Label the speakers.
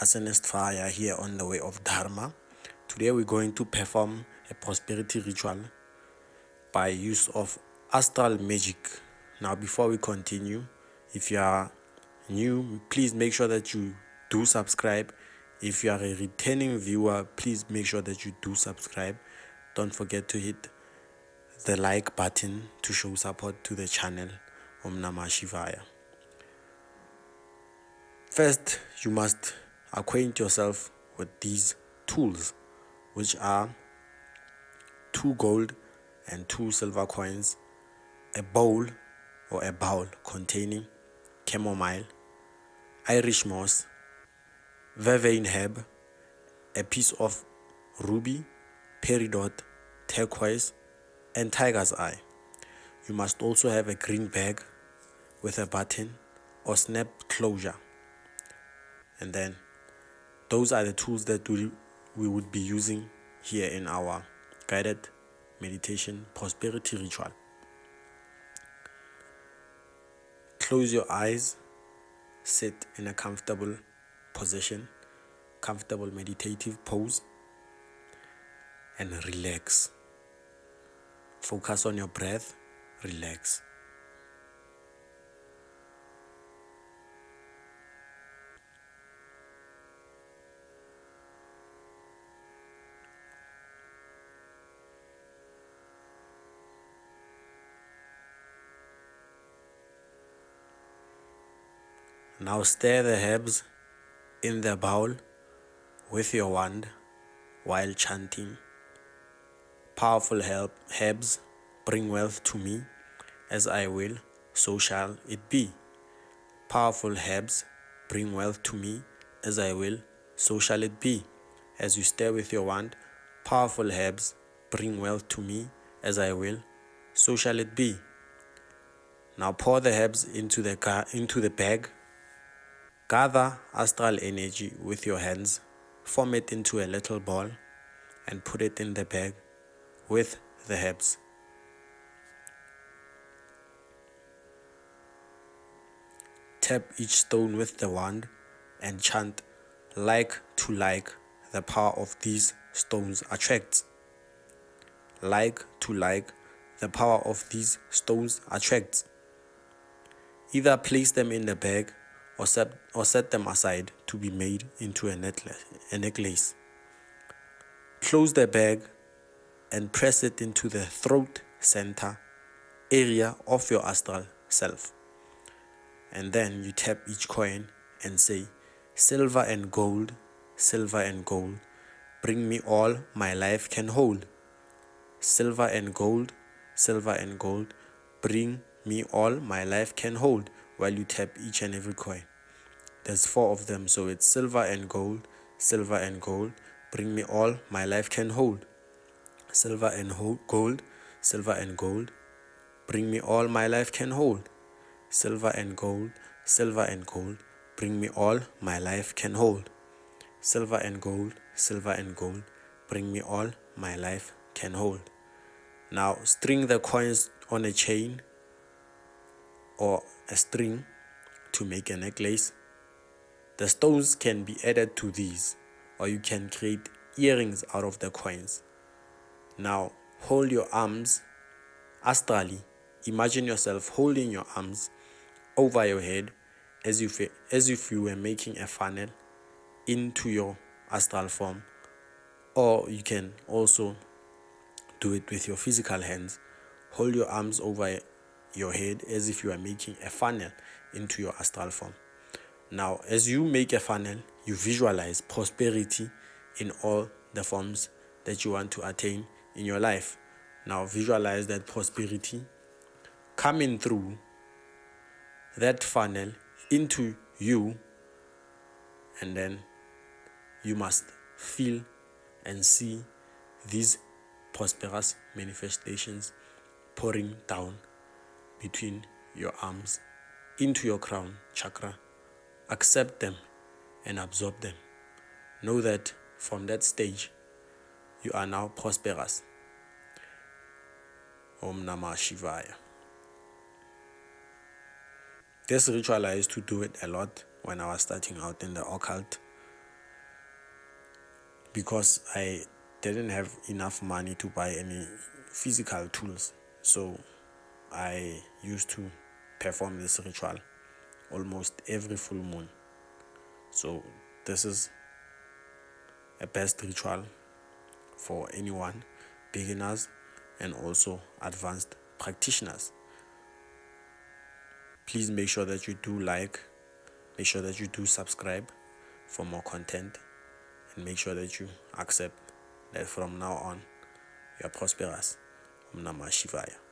Speaker 1: Arsonist Fire here on the way of Dharma. Today we're going to perform a prosperity ritual by use of astral magic. Now before we continue, if you are new, please make sure that you do subscribe. If you are a returning viewer, please make sure that you do subscribe. Don't forget to hit the like button to show support to the channel Om Namah Shivaya. First, you must acquaint yourself with these tools, which are two gold and two silver coins, a bowl or a bowl containing chamomile, Irish moss, vervain herb, a piece of ruby, peridot, turquoise, and tiger's eye. You must also have a green bag with a button or snap closure. And then those are the tools that we, we would be using here in our guided meditation prosperity ritual. Close your eyes, sit in a comfortable position, comfortable meditative pose, and relax. Focus on your breath, relax. Now stir the herbs in the bowl with your wand while chanting. Powerful help, herbs bring wealth to me as I will, so shall it be. Powerful herbs bring wealth to me as I will, so shall it be. As you stir with your wand, powerful herbs bring wealth to me as I will, so shall it be. Now pour the herbs into the, car, into the bag Gather astral energy with your hands, form it into a little ball, and put it in the bag with the herbs. Tap each stone with the wand and chant like to like the power of these stones attracts. Like to like the power of these stones attracts. Either place them in the bag or set, or set them aside to be made into a necklace, a necklace. Close the bag and press it into the throat center area of your astral self. And then you tap each coin and say, Silver and gold, silver and gold, bring me all my life can hold. Silver and gold, silver and gold, bring me all my life can hold while you tap each and every coin. There's four of them, so it's silver and gold, silver and gold. Bring me all my life can hold. Silver and gold, silver and gold. Bring me all my life can hold. Silver and gold, silver and gold. Bring me all my life can hold. Silver and gold, silver and gold. Bring me all my life can hold. Now string the coins on a chain or a string to make a necklace the stones can be added to these, or you can create earrings out of the coins. Now, hold your arms astrally. Imagine yourself holding your arms over your head as if, as if you were making a funnel into your astral form. Or you can also do it with your physical hands. Hold your arms over your head as if you are making a funnel into your astral form. Now, as you make a funnel, you visualize prosperity in all the forms that you want to attain in your life. Now, visualize that prosperity coming through that funnel into you, and then you must feel and see these prosperous manifestations pouring down between your arms into your crown chakra accept them and absorb them. Know that from that stage, you are now prosperous. Om Namah Shivaya. This ritual I used to do it a lot when I was starting out in the occult because I didn't have enough money to buy any physical tools. So I used to perform this ritual almost every full moon. So this is a best ritual for anyone, beginners and also advanced practitioners. Please make sure that you do like, make sure that you do subscribe for more content and make sure that you accept that from now on you are prosperous. Om Namah Shivaya.